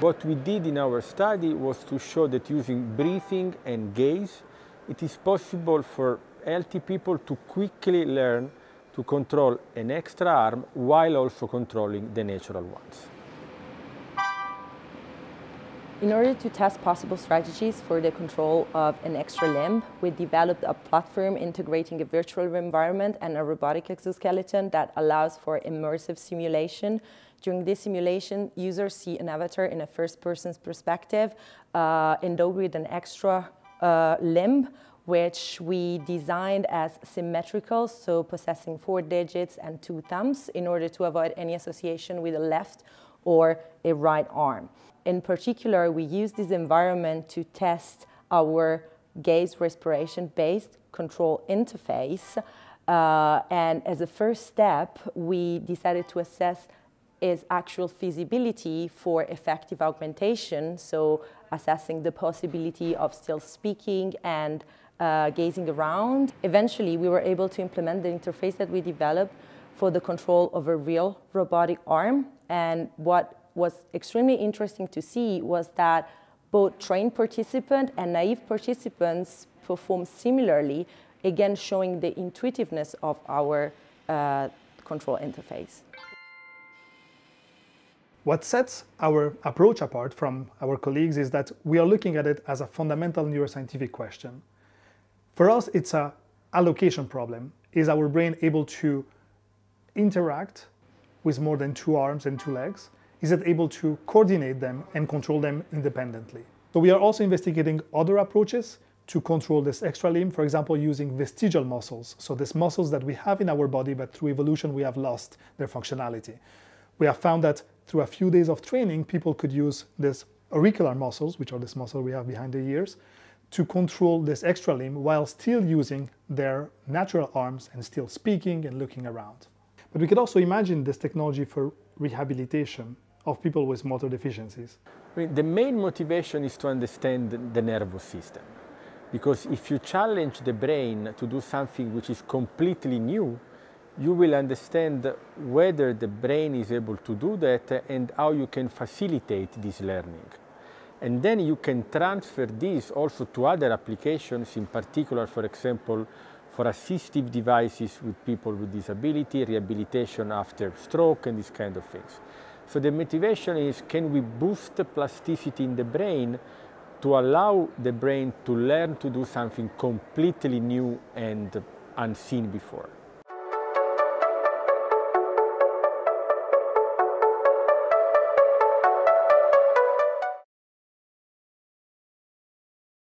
What we did in our study was to show that using breathing and gaze, it is possible for healthy people to quickly learn to control an extra arm while also controlling the natural ones. In order to test possible strategies for the control of an extra limb, we developed a platform integrating a virtual environment and a robotic exoskeleton that allows for immersive simulation. During this simulation, users see an avatar in a first person's perspective, uh, endowed with an extra uh, limb, which we designed as symmetrical, so possessing four digits and two thumbs in order to avoid any association with the left or a right arm. In particular, we use this environment to test our gaze respiration based control interface. Uh, and as a first step, we decided to assess its actual feasibility for effective augmentation, so assessing the possibility of still speaking and uh, gazing around. Eventually, we were able to implement the interface that we developed for the control of a real robotic arm. And what was extremely interesting to see was that both trained participants and naive participants performed similarly, again showing the intuitiveness of our uh, control interface. What sets our approach apart from our colleagues is that we are looking at it as a fundamental neuroscientific question. For us, it's a allocation problem. Is our brain able to interact with more than two arms and two legs? is it able to coordinate them and control them independently. So we are also investigating other approaches to control this extra limb, for example, using vestigial muscles. So these muscles that we have in our body, but through evolution we have lost their functionality. We have found that through a few days of training, people could use these auricular muscles, which are this muscle we have behind the ears, to control this extra limb while still using their natural arms and still speaking and looking around. But we could also imagine this technology for rehabilitation of people with motor deficiencies? I mean, the main motivation is to understand the nervous system. Because if you challenge the brain to do something which is completely new, you will understand whether the brain is able to do that and how you can facilitate this learning. And then you can transfer this also to other applications, in particular, for example, for assistive devices with people with disability, rehabilitation after stroke, and these kind of things. So the motivation is can we boost the plasticity in the brain to allow the brain to learn to do something completely new and unseen before.